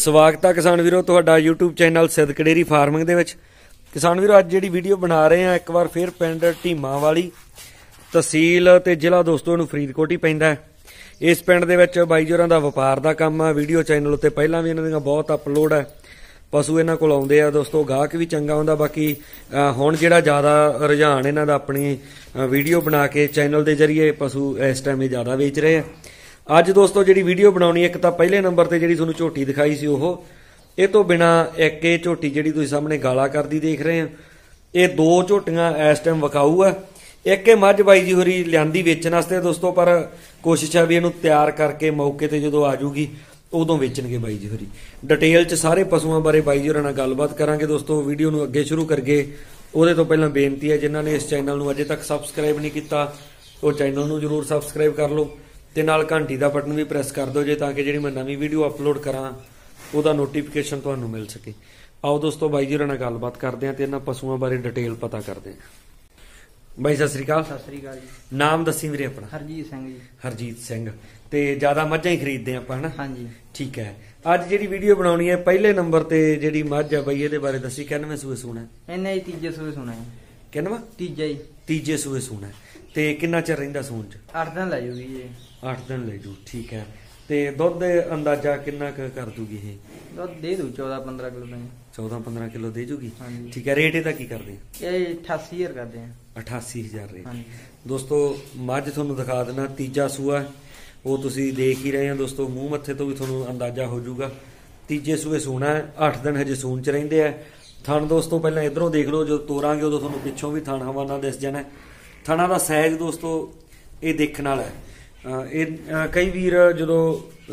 ਸਵਾਗਤ ਹੈ ਕਿਸਾਨ ਵੀਰੋ, ਤੁਹਾਡਾ YouTube channel Sidhak dairy farming ਦੇ ਵਿੱਚ। ਕਿਸਾਨ ਵੀਰੋ, ਅੱਜ ਜਿਹੜੀ ਵੀਡੀਓ ਬਣਾ ਰਹੇ ਆ, ਇੱਕ ਵਾਰ ਫੇਰ ਪਿੰਡ ਢੀਮਾ ਵਾਲੀ ਤਹਿਸੀਲ ਤੇ ਜ਼ਿਲ੍ਹਾ ਦੋਸਤੋ ਨੂੰ ਫਰੀਦਕੋਟ ਹੀ ਪੈਂਦਾ ਇਸ ਪਿੰਡ ਦੇ ਵਿੱਚ ਬਾਈ ਜੋਰਾਂ ਦਾ ਵਪਾਰ ਦਾ ਕੰਮ ਆ, ਵੀਡੀਓ ਚੈਨਲ ਉੱਤੇ ਪਹਿਲਾਂ ਵੀ ਇਹਨਾਂ ਦੀਆਂ ਬਹੁਤ ਅਪਲੋਡ ਹੈ ਪਸ਼ੂ ਇਹਨਾਂ ਕੋਲ ਆਉਂਦੇ ਆ, ਦੋਸਤੋ, ਗਾਹਕ ਵੀ ਚੰਗਾ ਹੁੰਦਾ, ਬਾਕੀ ਹੁਣ ਜਿਹੜਾ ਜ਼ਿਆਦਾ ਰੁਝਾਨ ਇਹਨਾਂ ਦਾ ਆਪਣੀ ਵੀਡੀਓ ਬਣਾ ਕੇ ਚੈਨਲ ਦੇ ਜ਼ਰੀਏ ਪਸ਼ੂ ਇਸ ਟਾਈਮ ਇਹ ਜ਼ਿਆਦਾ ਵੇਚ ਰਹੇ ਆ। ਅੱਜ ਦੋਸਤੋ ਜਿਹੜੀ ਵੀਡੀਓ ਬਣਾਉਣੀ ਇੱਕ ਤਾਂ ਪਹਿਲੇ ਨੰਬਰ ਤੇ ਜਿਹੜੀ ਤੁਹਾਨੂੰ ਝੋਟੀ ਦਿਖਾਈ ਸੀ ਉਹ, ਇਹ ਤੋਂ ਬਿਨਾ ਇੱਕ ਇਹ ਝੋਟੀ ਜਿਹੜੀ ਤੁਸੀਂ ਸਾਹਮਣੇ ਗਾਲਾ ਕਰਦੀ ਦੇਖ ਰਹੇ ਆ ਇਹ ਦੋ ਝੋਟੀਆਂ ਇਸ ਟਾਈਮ ਵਿਕਾਊ ਆ। ਇੱਕ ਇਹ ਮੱਝ ਬਾਈ ਜੀ ਹੋਰੀ ਲਿਆਂਦੀ ਵੇਚਣ ਵਾਸਤੇ ਦੋਸਤੋ, ਪਰ ਕੋਸ਼ਿਸ਼ ਆ ਵੀ ਇਹਨੂੰ ਤਿਆਰ ਕਰਕੇ ਮੌਕੇ ਤੇ ਜਦੋਂ ਆ ਜੂਗੀ ਉਦੋਂ ਵੇਚਣਗੇ ਬਾਈ ਜੀ ਹੋਰੀ। ਡਿਟੇਲ ਚ ਸਾਰੇ ਪਸ਼ੂਆਂ ਬਾਰੇ ਬਾਈ ਜੀ ਹੋਰਾਂ ਨਾਲ ਗੱਲਬਾਤ ਕਰਾਂਗੇ ਦੋਸਤੋ, ਵੀਡੀਓ ਨੂੰ ਅੱਗੇ ਸ਼ੁਰੂ ਕਰਗੇ ਉਹਦੇ ਤੋਂ ਪਹਿਲਾਂ ਬੇਨਤੀ ਹੈ, ਜਿਨ੍ਹਾਂ ਨੇ ਇਸ ਚੈਨਲ ਨੂੰ ਅਜੇ ਤੱਕ ਸਬਸਕ੍ਰਾਈਬ ਨਹੀਂ ਕੀਤਾ, ਉਹ ਚੈਨਲ ਨੂੰ ਜਰੂਰ ਸਬਸਕ੍ਰਾਈਬ ਕਰ ਲਓ। ਤੇ ਨਾਲ ਘੰਟੀ ਦਾ ਬਟਨ ਵੀ ਪ੍ਰੈਸ ਕਰ ਦਿਓ ਜੇ ਤਾਂ ਕਿ ਜਿਹੜੀ ਮੈਂ ਨਵੀਂ ਵੀਡੀਓ ਅਪਲੋਡ ਕਰਾਂ ਉਹਦਾ ਨੋਟੀਫਿਕੇਸ਼ਨ ਤੁਹਾਨੂੰ ਮਿਲ ਸਕੇ। ਆਓ ਦੋਸਤੋ ਬਾਈ ਜੀ ਹੋਰਾਂ ਨਾਲ ਗੱਲਬਾਤ ਕਰਦੇ ਹਾਂ ਤੇ ਇਹਨਾਂ ਪਸ਼ੂਆਂ ਬਾਰੇ ਡਿਟੇਲ ਪਤਾ ਕਰਦੇ ਹਾਂ। ਬਾਈ ਸਤਿ ਸ੍ਰੀ ਅਕਾਲ। ਸਤਿ ਸ੍ਰੀ ਅਕਾਲ ਜੀ। ਨਾਮ ਦੱਸੀ ਵੀਰੇ ਆਪਣਾ? ਹਰਜੀਤ ਸਿੰਘ ਜੀ। ਹਰਜੀਤ ਸਿੰਘ। ਤੇ ਜ਼ਿਆਦਾ ਮੱਝਾਂ ਹੀ ਖਰੀਦਦੇ ਆਪਾਂ ਹਨਾ? ਹਾਂਜੀ। ਠੀਕ ਹੈ। ਅੱਜ ਜਿਹੜੀ ਵੀਡੀਓ ਬਣਾਉਣੀ ਹੈ ਪਹਿਲੇ ਨੰਬਰ ਤੇ ਜਿਹੜੀ ਮੱਝ ਆ ਬਈ ਇਹਦੇ ਬਾਰੇ ਦੱਸੀ। 91 ਸੂਏ ਸੂਣਾ? ਇਹਨੇ ਹੀ ਤੀਜੇ ਸੂਏ ਸੁਣਾ ਹੈ ਕਿੰਨਵਾ? ਤੀਜਾ ਹੀ। ਤੀਜੇ ਸੂਏ ਸੂਣਾ। ਤੇ ਕਿੰਨਾ ਚਿਰ ਰਹਿੰਦਾ ਸੂਣ ਚ? 8 ਦਿਨ ਲੈ ਜੂਗੀ ਜੀ 8 ਦਿਨ ਲੈ ਜੂ ਠੀਕ ਹੈ। ਤੇ ਦੁੱਧ ਦੇ ਅੰਦਾਜ਼ਾ ਕਿੰਨਾ ਕੁ ਕਰ ਦੂਗੀ ਇਹ? ਦੁੱਧ ਦੇ ਦੂ 14 15 ਕਿਲੋ ਨਹੀਂ 14 15 ਕਿਲੋ ਦੇ ਜੂਗੀ? ਹਾਂਜੀ। ਠੀਕ ਹੈ ਰੇਟ ਇਹਦਾ ਕੀ ਕਰਦੇ ਇਹ 88000 ਕਰਦੇ ਆ। 88000 ਰੇਟ। ਹਾਂਜੀ। ਦੋਸਤੋ ਮੱਝ ਤੁਹਾਨੂੰ ਦਿਖਾ ਦੇਣਾ ਤੀਜਾ ਸੂਆ। ਉਹ ਤੁਸੀਂ ਦੇਖ ਹੀ ਰਹੇ ਹੋ ਦੋਸਤੋ ਮੂੰਹ ਮੱਥੇ ਤੋਂ ਵੀ ਤੁਹਾਨੂੰ ਅੰਦਾਜ਼ਾ ਹੋ ਜਾਊਗਾ ਤੀਜੇ ਸੂਏ ਸੂਣਾ ਹੈ 8 ਦਿਨ ਹਜੇ ਸੂਣ ਚ ਰਹਿੰਦੇ ਆ। ਥਣ ਦੋਸਤੋ ਪਹਿਲਾਂ ਇਧਰੋਂ ਦੇਖ ਲਓ ਜਦੋਂ ਤੋਰਾਂਗੇ ਉਦੋਂ ਤੁਹਾਨੂੰ ਪਿੱਛੋਂ ਵੀ ਥਣ ਹਵਾਨਾ ਦਿਸ ਜਾਣਾ ਹੈ। ਥਣਾਂ ਦਾ ਸਾਈਜ਼ ਦੋਸਤੋ ਇਹ ਦੇਖਣ ਵਾਲਾ ਹੈ। ਇਹ ਕਈ ਵੀਰ ਜਦੋਂ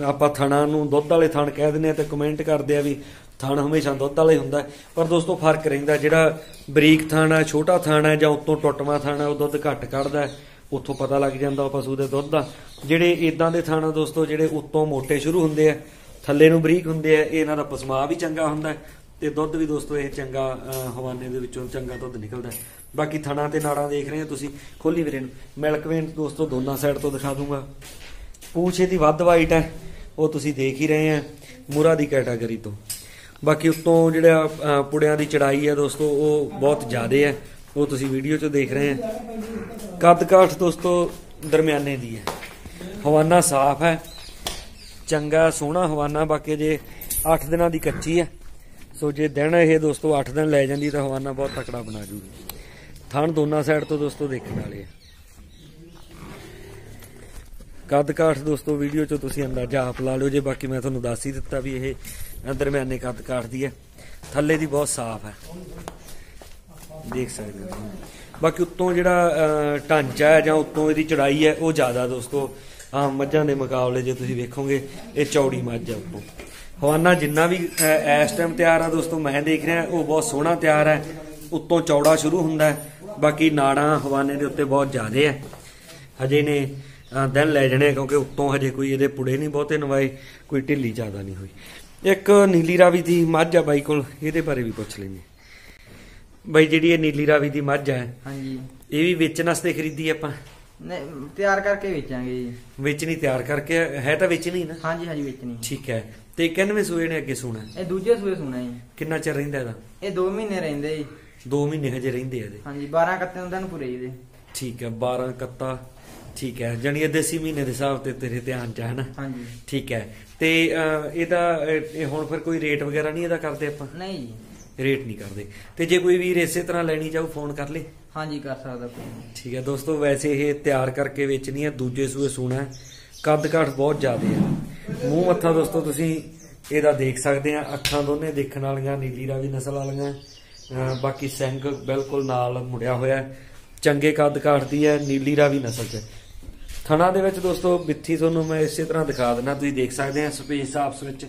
ਆਪਾਂ ਥਣਾਂ ਨੂੰ ਦੁੱਧ ਵਾਲੇ ਥਣ ਕਹਿ ਦਿੰਦੇ ਆ ਤੇ ਕਮੈਂਟ ਕਰਦੇ ਆ ਵੀ ਥਣ ਹਮੇਸ਼ਾ ਦੁੱਧ ਵਾਲੇ ਹੁੰਦਾ। ਪਰ ਦੋਸਤੋ, ਫ਼ਰਕ ਰਹਿੰਦਾ ਜਿਹੜਾ ਬਰੀਕ ਥਣ ਹੈ ਛੋਟਾ ਥਣ ਹੈ ਜਾਂ ਉੱਤੋਂ ਟੁੱਟਵਾਂ ਥਣ ਹੈ ਉਹ ਦੁੱਧ ਘੱਟ ਕੱਢਦਾ ਉੱਥੋਂ ਪਤਾ ਲੱਗ ਜਾਂਦਾ ਉਹ ਪਸ਼ੂ ਦੇ ਦੁੱਧ ਦਾ। ਜਿਹੜੇ ਇਦਾਂ ਦੇ ਥਣ ਆ ਦੋਸਤੋ, ਜਿਹੜੇ ਉੱਤੋਂ ਮੋٹے ਸ਼ੁਰੂ ਹੁੰਦੇ ਆ, ਥੱਲੇ ਨੂੰ ਬਰੀਕ ਹੁੰਦੇ ਆ ਇਹਨਾਂ ਦਾ ਪਸਮਾ ਵੀ ਚੰਗਾ ਹੁੰਦਾ ਤੇ ਦੁੱਧ ਵੀ ਦੋਸਤੋ ਇਹ ਚੰਗਾ ਹਵਾਨੇ ਦੇ ਵਿੱਚੋਂ ਚੰਗਾ ਦੁੱਧ ਨਿਕਲਦਾ ਬਾਕੀ ਥਣਾ ਤੇ ਨਾੜਾਂ ਦੇਖ ਰਹੇ ਹੋ ਤੁਸੀਂ। ਖੋਲੀ ਵੀਰੇ ਨੂੰ। ਮਿਲਕ ਵੇਨ ਦੋਸਤੋ ਦੋਨਾਂ ਸਾਈਡ ਤੋਂ ਦਿਖਾ ਦੂੰਗਾ। ਪੂਛ ਇਹਦੀ ਵੱਧ ਵਾਈਟ ਹੈ। ਉਹ ਤੁਸੀਂ ਦੇਖ ਹੀ ਰਹੇ ਆ ਮੂਰਾ ਦੀ ਕੈਟਾਗਰੀ ਤੋਂ। ਬਾਕੀ ਉੱਤੋਂ ਜਿਹੜਾ ਪੁੜਿਆਂ ਦੀ ਚੜਾਈ ਹੈ ਦੋਸਤੋ, ਉਹ ਬਹੁਤ ਜ਼ਿਆਦੇ ਹੈ। ਉਹ ਤੁਸੀਂ ਵੀਡੀਓ 'ਚ ਦੇਖ ਰਹੇ ਆ ਕੱਦ ਕਾਠ ਦੋਸਤੋ ਦਰਮਿਆਨੇ ਦੀ ਹੈ। ਹਵਾਨਾ ਸਾਫ਼ ਹੈ। ਚੰਗਾ, ਸੋਹਣਾ ਹਵਾਨਾ, ਬਾਕੀ ਜੇ 8 ਦਿਨਾਂ ਦੀ ਕੱਚੀ ਹੈ। ਸੋ ਜੇ ਦਿਨ ਇਹ ਦੋਸਤੋ 8 ਦਿਨ ਲੈ ਜਾਂਦੀ ਤਾਂ ਹਵਾਨਾ ਬਹੁਤ ਤਕੜਾ ਬਣਾ ਜੂਗੀ। ਥਣ ਦੋਨਾਂ ਸਾਈਡ ਤੋਂ ਦੋਸਤੋ ਦੇਖਣ ਵਾਲੇ ਆ। ਕੱਦ ਕਾਠ ਦੋਸਤੋ ਵੀਡੀਓ 'ਚ ਤੁਸੀਂ ਅੰਦਾਜ਼ਾ ਆਪ ਲਾ ਲਿਓ ਜੇ, ਬਾਕੀ ਮੈਂ ਤੁਹਾਨੂੰ ਦੱਸ ਹੀ ਦਿੱਤਾ ਵੀ ਇਹ ਦਰਮਿਆਨੇ ਕੱਦ ਕਾਠ ਦੀ ਹੈ। ਥੱਲੇ ਦੀ ਬਹੁਤ ਸਾਫ਼ ਹੈ। ਦੇਖ ਸਕਦੇ ਹੋ ਤੁਸੀਂ। ਬਾਕੀ ਉੱਤੋਂ ਜਿਹੜਾ ਢਾਂਚਾ ਹੈ ਜਾਂ ਉੱਤੋਂ ਇਹਦੀ ਚੜਾਈ ਹੈ, ਉਹ ਜ਼ਿਆਦਾ ਦੋਸਤੋ ਆਮ ਮੱਝਾਂ ਦੇ ਮੁਕਾਬਲੇ ਜੇ ਤੁਸੀਂ ਵੇਖੋਗੇ, ਇਹ ਚੌੜੀ ਮੱਝ ਹੈ ਉੱਤੋਂ। ਹਵਾਨਾ ਜਿੰਨਾ ਵੀ ਇਸ ਟਾਈਮ ਤਿਆਰ ਆ ਦੋਸਤੋ ਮੈਂ ਦੇਖ ਰਿਹਾ ਉਹ ਬਹੁਤ ਸੋਹਣਾ ਤਿਆਰ ਹੈ ਉੱਤੋਂ ਚੌੜਾ ਸ਼ੁਰੂ ਹੁੰਦਾ ਬਾਕੀ ਨਾੜਾਂ ਹਵਾਨੇ ਦੇ ਉੱਤੇ ਬਹੁਤ ਜ਼ਿਆਦੇ ਹੈ ਹਜੇ ਨੇ ਦਿਨ ਲੈ ਜਣੇ ਕਿਉਂਕਿ ਉੱਤੋਂ ਹਜੇ ਕੋਈ ਇਹਦੇ ਪੁੜੇ ਨਹੀਂ ਬਹੁਤੇ ਨਵਾਏ ਕੋਈ ਢਿੱਲੀ ਜ਼ਿਆਦਾ ਨਹੀਂ ਹੋਈ। ਇੱਕ ਨੀਲੀ ਰਾਵੀ ਦੀ ਮੱਝ ਆ ਬਾਈ ਕੋਲ ਇਹਦੇ ਬਾਰੇ ਵੀ ਪੁੱਛ ਲੈਂਦੇ ਬਾਈ ਜਿਹੜੀ ਇਹ ਨੀਲੀ ਰਾਵੀ ਦੀ ਮੱਝ ਹੈ ਹਾਂਜੀ। ਇਹ ਵੀ ਵੇਚਣ ਵਾਸਤੇ ਖਰੀਦੀ ਆਪਾਂ? ਨਹੀਂ ਤਿਆਰ ਕਰਕੇ ਵੇਚਾਂਗੇ ਜੀ। ਵੇਚਣੀ ਤਿਆਰ ਕਰਕੇ ਹੈ ਤਾਂ ਵੇਚਣੀ ਨਾ? ਹਾਂਜੀ ਹਾਂਜੀ ਵੇਚਣੀ। ਠੀਕ ਹੈ। ਤੇ 91 ਸੂਏ ਨੇ ਅੱਗੇ ਸੋਣਾ। ਇਹ ਦੂਜੇ ਸੂਏ ਸੁਣਾ ਜੀ। ਕਿੰਨਾ ਚਿਰ ਰਹਿੰਦਾ ਇਹਦਾ? ਇਹ 2 ਮਹੀਨੇ ਰਹਿੰਦੇ ਜੀ। 2 ਮਹੀਨੇ ਹਜੇ ਰਹਿੰਦੇ ਆ ਇਹਦੇ। ਹਾਂਜੀ 12 ਕੱਤੇ ਨੂੰ ਦਿਨ ਪੂਰੇ ਜੀ ਠੀਕ ਹੈ 12 ਕੱਤਾ। ਠੀਕ ਹੈ ਜਾਣੀ ਇਹ ਦੇਸੀ ਮਹੀਨੇ ਦੇ ਹਿਸਾਬ ਤੇ ਤੇਰੇ ਧਿਆਨ ਚ ਹੈ ਨਾ? ਹਾਂਜੀ। ਠੀਕ ਹੈ ਤੇ ਅਹ, ਇਹਦਾ ਇਹ ਹੁਣ ਫਿਰ ਕੋਈ ਰੇਟ ਵਗੈਰਾ ਨਹੀਂ ਇਹਦਾ ਕਰਦੇ ਆਪਾਂ? ਨਹੀਂ ਜੀ। ਰੇਟ ਨਹੀਂ ਕਰਦੇ। ਤੇ ਜੇ ਕੋਈ ਵੀਰ ਇਸੇ ਤਰ੍ਹਾਂ ਲੈਣੀ ਚਾਹੂ ਫੋਨ ਕਰ ਲੇ। ਹਾਂਜੀ ਕਰ ਸਕਦਾ ਕੋਈ ਨਹੀਂ। ਠੀਕ ਹੈ ਦੋਸਤੋ ਵੈਸੇ ਇਹ ਤਿਆਰ ਕਰਕੇ ਵੇਚਣੀ ਹੈ ਦੂਜੇ ਸੂਏ ਸੂਣਾ ਹੈ। ਕੱਦ ਕਾਠ ਬਹੁਤ ਜ਼ਿਆਦੇ ਹੈ ਮੂੰਹ ਮੱਥਾ ਦੋਸਤੋ, ਤੁਸੀਂ ਇਹਦਾ ਦੇਖ ਸਕਦੇ ਆ, ਅੱਖਾਂ ਦੋਨੇ ਦੇਖਣ ਵਾਲੀਆਂ, ਨੀਲੀ ਰਾਵੀ ਨਸਲ ਵਾਲੀਆਂ ਬਾਕੀ ਸਿੰਘ ਬਿਲਕੁਲ ਨਾਲ ਮੁੜਿਆ ਹੋਇਆ ਚੰਗੇ ਕੱਦ ਕਾਟਦੀ ਹੈ, ਨੀਲੀ ਰਾਵੀ ਨਸਲ ਚ। ਥਣਾ ਦੇ ਵਿੱਚ ਦੋਸਤੋ ਬਿੱਥੀ ਤੁਹਾਨੂੰ ਮੈਂ ਇਸੇ ਤਰ੍ਹਾਂ ਦਿਖਾ ਦਿੰਦਾ, ਤੁਸੀਂ ਦੇਖ ਸਕਦੇ ਆ, ਸਪੇਸ ਆਪਸ ਵਿੱਚ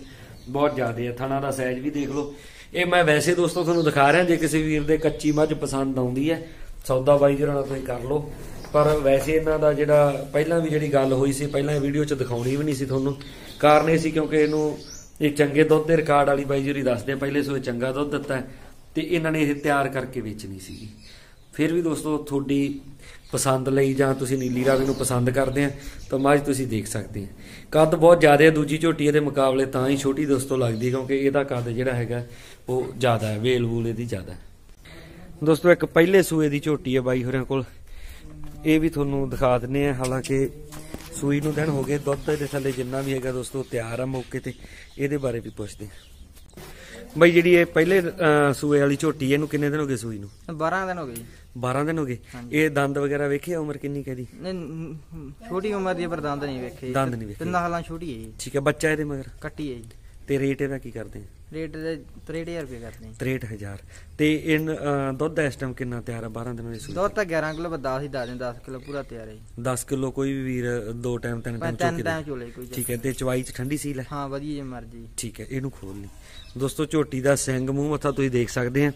ਬਹੁਤ ਜ਼ਿਆਦਾ ਹੈ ਥਣਾ ਦਾ ਸਾਈਜ਼ ਵੀ ਦੇਖ ਲਓ। ਇਹ ਮੈਂ ਵੈਸੇ ਦੋਸਤੋ ਤੁਹਾਨੂੰ ਦਿਖਾ ਰਿਹਾ, ਜੇ ਕਿਸੇ ਵੀਰ ਦੇ ਕੱਚੀ ਮੱਝ ਪਸੰਦ ਆਉਂਦੀ ਹੈ, ਸੌਦਾ ਬਾਈ ਜੀ ਤੁਸੀਂ ਕਰ ਲਓ। ਪਰ ਵੈਸੇ ਇਹਨਾਂ ਦਾ ਜਿਹੜਾ ਪਹਿਲਾਂ ਵੀ ਜਿਹੜੀ ਗੱਲ ਹੋਈ ਸੀ ਪਹਿਲਾਂ ਵੀਡੀਓ 'ਚ ਦਿਖਾਉਣੀ ਵੀ ਨਹੀਂ ਸੀ ਤੁਹਾਨੂੰ। ਕਾਰਨ ਇਹ ਸੀ ਕਿਉਂਕਿ ਇਹਨੂੰ ਇਹ ਚੰਗੇ ਦੁੱਧ ਦੇ ਰਿਕਾਰਡ ਵਾਲੀ ਬਾਈ ਜੀ ਦੱਸਦੇ ਆ, ਪਹਿਲੇ ਸੋਏ ਚੰਗਾ ਦੁੱਧ ਦਿੱਤਾ ਹੈ ਤੇ ਇਹਨਾਂ ਨੇ ਇਹ ਤਿਆਰ ਕਰਕੇ ਵੇਚਣੀ ਸੀਗੀ। ਫਿਰ ਵੀ ਦੋਸਤੋ ਤੁਹਾਡੀ ਪਸੰਦ ਲਈ ਜਾਂ ਤੁਸੀਂ ਨੀਲੀ ਰਾਵੀ ਨੂੰ ਪਸੰਦ ਕਰਦੇ ਆ ਤਾਂ ਮੱਝ ਤੁਸੀਂ ਦੇਖ ਸਕਦੇ ਆ। ਕੱਦ ਬਹੁਤ ਜ਼ਿਆਦਾ ਹੈ ਦੂਜੀ ਝੋਟੀ ਇਹਦੇ ਮੁਕਾਬਲੇ ਤਾਂ ਹੀ ਛੋਟੀ ਦੋਸਤੋ ਲੱਗਦੀ ਹੈ ਕਿਉਂਕਿ ਇਹਦਾ ਕੱਦ ਜਿਹੜਾ ਹੈਗਾ ਉਹ ਜ਼ਿਆਦਾ ਹੈ ਵੇਲ ਵੂਲ ਇਹਦੀ ਜ਼ਿਆਦਾ ਹੈ। ਦੋਸਤੋ ਇੱਕ ਪਹਿਲੇ ਸੂਏ ਦੀ ਝੋਟੀ ਹੈ ਬਾਈ ਹੋਰਾਂ ਕੋਲ। ਇਹ ਵੀ ਤੁਹਾਨੂੰ ਦਿਖਾ ਦਿੰਨੇ ਆ ਹਾਲਾਂਕਿ ਸੂਈ ਨੂੰ ਦਿਨ ਹੋ ਗਏ ਦੁੱਧ ਦੇ ਥੱਲੇ ਜਿੰਨਾ ਵੀ ਹੈਗਾ ਦੋਸਤੋ ਤਿਆਰ ਆ ਮੌਕੇ ਤੇ। ਇਹਦੇ ਬਾਰੇ ਵੀ ਪੁੱਛਦੇ ਬਾਈ ਜਿਹੜੀ ਇਹ ਪਹਿਲੇ ਸੂਏ ਵਾਲੀ ਝੋਟੀ ਇਹਨੂੰ ਕਿੰਨੇ ਦਿਨ ਹੋ ਗਏ ਸੂਈ ਨੂੰ? 12 ਦਿਨ ਹੋ ਗਏ ਜੀ। 12 ਦਿਨ ਹੋ ਗਏ। ਇਹ ਦੰਦ ਵਗੈਰਾ ਵੇਖੇ ਉਮਰ ਕਿੰਨੀ ਕਹਦੀ ਛੋਟੀ ਉਮਰ ਦੀ ਪਰ ਦੰਦ ਨਹੀਂ ਵੇਖੇ। ਦੰਦ ਨਹੀਂ ਵੇਖੇ। ਤਿੰਨ ਸਾਲਾਂ ਛੋਟੀ ਹੈ ਠੀਕ ਹੈ ਬੱਚਾ ਇਹਦੇ ਮਗਰ? ਕੱਟੀ ਹੈ ਜੀ। ਤੇ ਰੇਟ ਇਹਦਾ ਕੀ ਕਰਦੇ ਆ? ਰੇਟ ਦੇ 63000 ਰੁਪਏ ਕਰਦੇ ਜੀ 63000 ਤੇ ਅਹ, ਦੁੱਧ ਇਸ ਟਾਈਮ ਕਿੰਨਾ ਤਿਆਰ ਆ? 12 ਦਿਨਾਂ ਦੀ ਸੂਈ ਦੁੱਧ ਤਾਂ 11 ਕਿਲੋ 10 ਹੀ ਦੱਸ ਦਿਨ 10 ਕਿਲੋ ਪੂਰਾ ਤਿਆਰ ਹੈ ਜੀ। 10 ਕਿਲੋ ਕੋਈ ਵੀ ਵੀਰ ਦੋ ਟਾਈਮ ਤਿੰਨ ਤਿੰਨ ਟਾਈਮ ਚੋਲੇ ਕੋਈ ਠੀਕ ਹੈ ਤੇ ਚਵਾਈ ਚ ਠੰਡੀ ਸੀਲ ਹੈ? ਹਾਂ ਵਧੀਆ ਜੇ ਮਰਜ਼ੀ। ਠੀਕ ਹੈ ਇਹਨੂੰ ਖੋਲ ਲਈ। ਦੋਸਤੋ ਝੋਟੀ ਦਾ ਸਿੰਘ ਮੂੰਹ ਮੱਥਾ ਤੁਸੀਂ ਦੇਖ ਸਕਦੇ ਆ।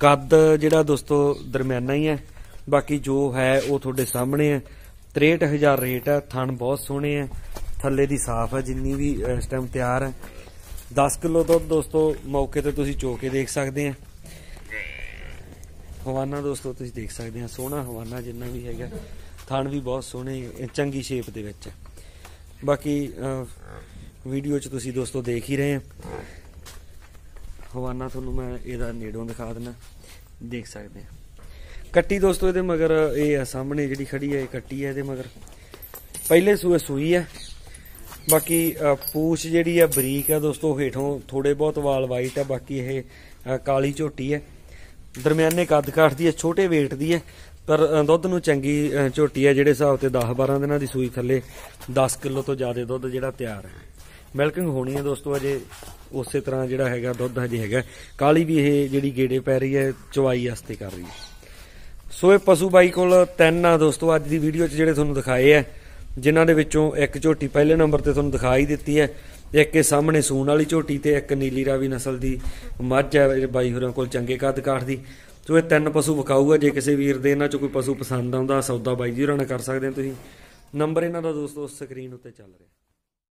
ਕੱਦ ਜਿਹੜਾ ਦੋਸਤੋ ਦਰਮਿਆਨਾ ਹੀ ਹੈ। ਬਾਕੀ ਜੋ ਹੈ ਉਹ ਤੁਹਾਡੇ ਸਾਹਮਣੇ ਹੈ। 63000 ਰੇਟ ਹੈ ਥਣ ਬਹੁਤ ਸੋਹਣੇ ਹੈ। ਥੱਲੇ ਦੀ ਸਾਫ਼ ਹੈ ਜਿੰਨੀ ਵੀ ਇਸ ਟਾਈਮ ਤਿਆਰ ਹੈ। 10 ਕਿਲੋ ਦੁੱਧ ਦੋਸਤੋ, ਮੌਕੇ ਤੇ ਤੁਸੀਂ ਚੋ ਕੇ ਦੇਖ ਸਕਦੇ ਆ। ਹਵਾਨਾ ਦੋਸਤੋ, ਤੁਸੀਂ ਦੇਖ ਸਕਦੇ ਆ, ਸੋਹਣਾ ਹਵਾਨਾ ਜਿੰਨਾ ਵੀ ਹੈਗਾ। ਥਣ ਵੀ ਬਹੁਤ ਸੋਹਣੇ ਚੰਗੀ ਸ਼ੇਪ ਦੇ ਵਿੱਚ ਬਾਕੀ ਵੀਡੀਓ 'ਚ ਤੁਸੀਂ ਦੋਸਤੋ ਦੇਖ ਹੀ ਰਹੇ ਆ। ਹਵਾਨਾ ਤੁਹਾਨੂੰ ਮੈਂ ਇਹਦਾ ਨੇੜੋਂ ਦਿਖਾ ਦਿੰਦਾ ਦੇਖ ਸਕਦੇ ਆ। ਕੱਟੀ ਦੋਸਤੋ ਇਹਦੇ ਮਗਰ, ਇਹ ਆ ਸਾਹਮਣੇ ਜਿਹੜੀ ਖੜੀ ਹੈ ਇਹ ਕੱਟੀ ਹੈ ਇਹਦੇ ਮਗਰ। ਪਹਿਲੇ ਸੂਏ ਸੂਈ ਹੈ ਬਾਕੀ ਪੂਛ ਜਿਹੜੀ ਆ, ਬਰੀਕ ਹੈ ਦੋਸਤੋ, ਹੇਠੋਂ ਥੋੜੇ ਬਹੁਤ ਵਾਲ ਵਾਈਟ ਹੈ ਬਾਕੀ ਇਹ ਕਾਲੀ ਝੋਟੀ ਹੈ ਦਰਮਿਆਨੇ ਕੱਦ ਕਾਠ ਦੀ ਹੈ ਛੋਟੇ weight ਦੀ ਹੈ ਪਰ ਦੁੱਧ ਨੂੰ ਚੰਗੀ ਝੋਟੀ ਹੈ ਜਿਹੜੇ ਹਿਸਾਬ ਤੇ 10 12 ਦਿਨਾਂ ਦੀ ਸੂਈ ਥੱਲੇ 10 ਕਿਲੋ ਤੋਂ ਜ਼ਿਆਦਾ ਦੁੱਧ ਜਿਹੜਾ ਤਿਆਰ ਹੈ ਮਿਲਕਿੰਗ ਹੋਣੀ ਹੈ ਦੋਸਤੋ, ਅਜੇ ਉਸੇ ਤਰ੍ਹਾਂ ਜਿਹੜਾ ਹੈਗਾ, ਦੁੱਧ ਹਜੇ ਹੈਗਾ। ਕਾਲੀ ਵੀ ਇਹ ਜਿਹੜੀ ਗੇੜੇ ਪੈ ਰਹੀ ਹੈ ਚਵਾਈ ਵਾਸਤੇ ਕਰ ਰਹੀ ਹੈ ਸੋ ਇਹ ਪਸ਼ੂ ਬਾਈ ਕੋਲ ਤਿੰਨ ਆ ਦੋਸਤੋ, ਅੱਜ ਦੀ ਵੀਡੀਓ 'ਚ ਜਿਹੜੇ ਤੁਹਾਨੂੰ ਦਿਖਾਏ ਆ। ਜਿਨ੍ਹਾਂ ਦੇ ਵਿੱਚੋਂ ਇੱਕ ਝੋਟੀ ਪਹਿਲੇ ਨੰਬਰ ਤੇ ਤੁਹਾਨੂੰ ਦਿਖਾਈ ਦਿੱਤੀ ਹੈ। ਇੱਕ ਇਹ ਸਾਹਮਣੇ ਸੂਣ ਵਾਲੀ ਝੋਟੀ ਤੇ ਇੱਕ ਨੀਲੀ ਰਾਵੀ ਨਸਲ ਦੀ ਮੱਝ ਹੈ ਬਾਈ ਹੋਰਾਂ ਕੋਲ ਚੰਗੇ ਕੱਦ ਕਾਠ ਦੀ। ਸੋ ਇਹ ਤਿੰਨ ਪਸ਼ੂ ਵਿਕਾਊਗਾ ਜੇ ਕਿਸੇ ਵੀਰ ਦੇ ਇਹਨਾਂ 'ਚੋਂ ਕੋਈ ਪਸ਼ੂ ਪਸੰਦ ਆਉਂਦਾ, ਸੌਦਾ ਬਾਈ ਜੀ ਹੋਰਾਂ ਨਾਲ ਕਰ ਸਕਦੇ ਹੋ ਤੁਸੀਂ। ਨੰਬਰ ਇਹਨਾਂ ਦਾ ਦੋਸਤੋ ਸਕਰੀਨ ਉੱਤੇ ਚੱਲ ਰਿਹਾ।